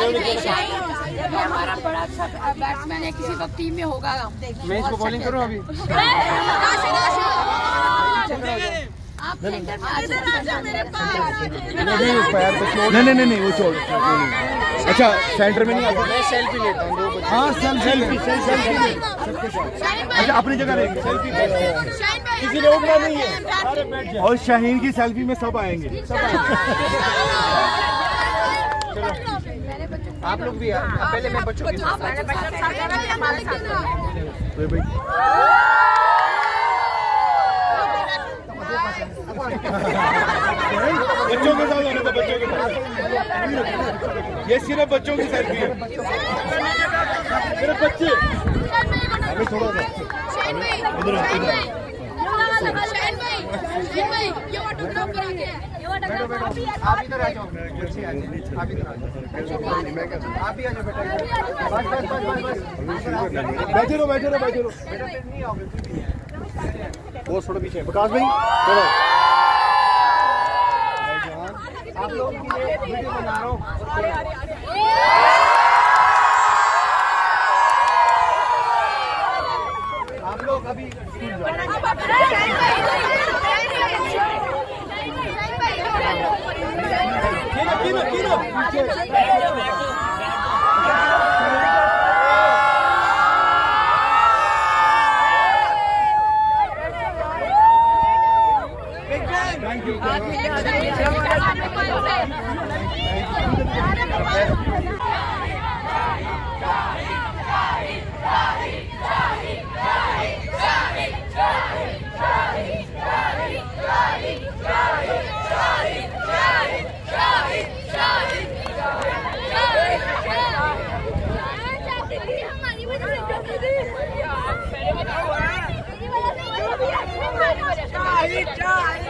ये हमारा बड़ा अच्छा बैट्समैन है किसी वक्त टीम में होगा मैं इसको बॉलिंग करूँ अभी? आप सेंटर में आ जाओ मेरे नहीं पैर पे छोड़ नहीं नहीं नहीं, वो छोड़। अच्छा सेंटर में नहीं आता? मैं सेल्फी लेता हूँ दो बच्चे हाँ सेल्फी सेल्फी अच्छा अपनी जगह रहेंगे सेल्फी किसी ने उठना नहीं है। और शाहीन की सेल्फी में सब आएँगे। सब आप लोग भी आ- पहले मैं बच्चों की आएँगे भाई बच्चों के साथ बच्चों के साथ। ये सिर्फ़ बच्चों की सेल्फी है। सिर्फ़ बच्चे। अभी थोड़ा सा इधर इधर बैठे रहो बैठे रहो बैठे रहो। विकास भाई आप लोगों के लिए वीडियो बना रहा हूँ। आप लोग अभी die, die.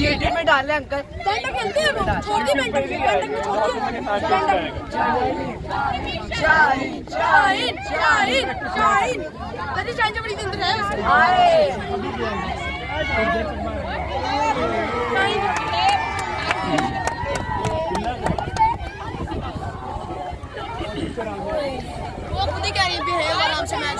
यूट्यूब में डाल। अंकल। खेलते हैं वो छोड़ दी मेंटल में छोड़ दी शाहीन शाहीन शाहीन शाहीन तेरी शाहीन से बड़ी सुंदर है हाय वो खुद ही कह रही है है आराम से मैच खेल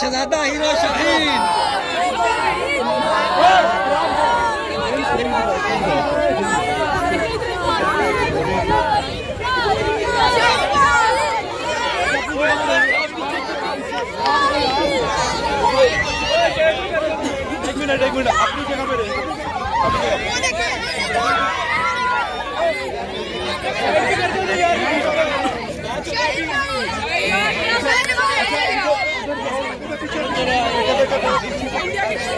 शहजादा हीरो शाहीन एक मिनट एक मिनट अपनी जगह पे रहे よろしくお願いします。